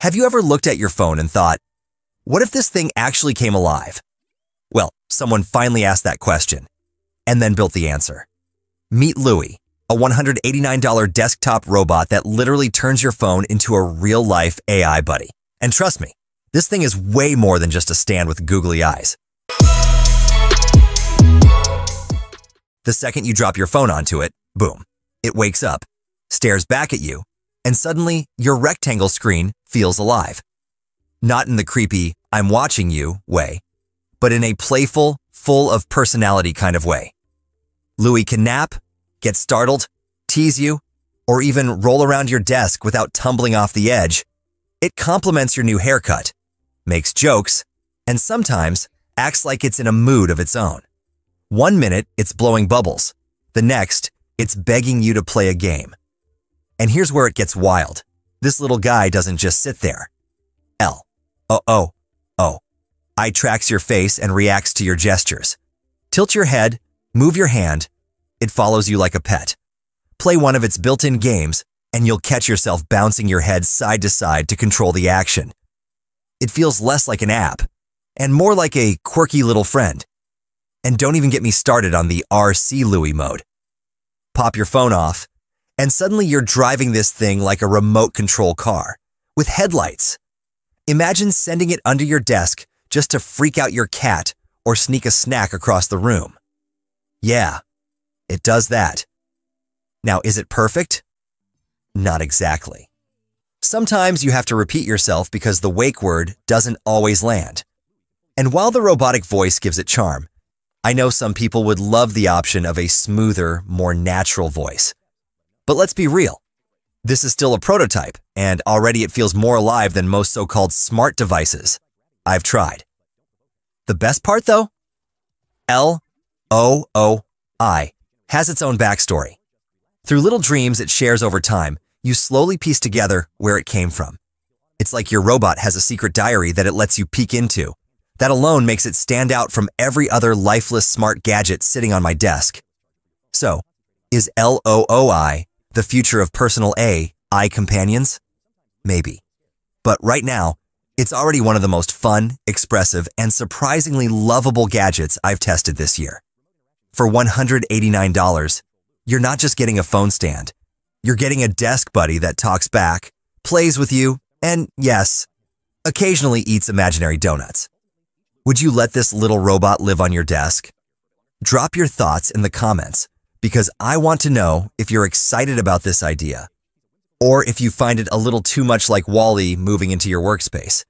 Have you ever looked at your phone and thought, what if this thing actually came alive? Well, someone finally asked that question and then built the answer. Meet LOOI, a $189 desktop robot that literally turns your phone into a real life AI buddy. And trust me, this thing is way more than just a stand with googly eyes. The second you drop your phone onto it, boom, it wakes up, stares back at you, and suddenly your rectangle screen feels alive. Not in the creepy, I'm watching you way, but in a playful, full of personality kind of way. LOOI can nap, get startled, tease you, or even roll around your desk without tumbling off the edge. It compliments your new haircut, makes jokes, and sometimes acts like it's in a mood of its own. One minute, it's blowing bubbles. The next, it's begging you to play a game. And here's where it gets wild. This little guy doesn't just sit there. L. Oh, oh, oh. I tracks your face and reacts to your gestures. Tilt your head, move your hand. It follows you like a pet. Play one of its built-in games, and you'll catch yourself bouncing your head side to side to control the action. It feels less like an app, and more like a quirky little friend. And don't even get me started on the RC LOOI mode. Pop your phone off, and suddenly you're driving this thing like a remote control car with headlights. Imagine sending it under your desk just to freak out your cat or sneak a snack across the room. Yeah, it does that. Now, is it perfect? Not exactly. Sometimes you have to repeat yourself because the wake word doesn't always land. And while the robotic voice gives it charm, I know some people would love the option of a smoother, more natural voice. But let's be real. This is still a prototype, and already it feels more alive than most so-called smart devices. I've tried. The best part, though? L-O-O-I has its own backstory. Through little dreams it shares over time, you slowly piece together where it came from. It's like your robot has a secret diary that it lets you peek into, that alone makes it stand out from every other lifeless smart gadget sitting on my desk. So, is LOOI the future of personal A I companions? Maybe. But right now, it's already one of the most fun, expressive, and surprisingly lovable gadgets I've tested this year. For $189, you're not just getting a phone stand. You're getting a desk buddy that talks back, plays with you, and yes, occasionally eats imaginary donuts. Would you let this little robot live on your desk? Drop your thoughts in the comments because I want to know if you're excited about this idea or if you find it a little too much like WALL-E moving into your workspace.